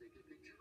take a picture.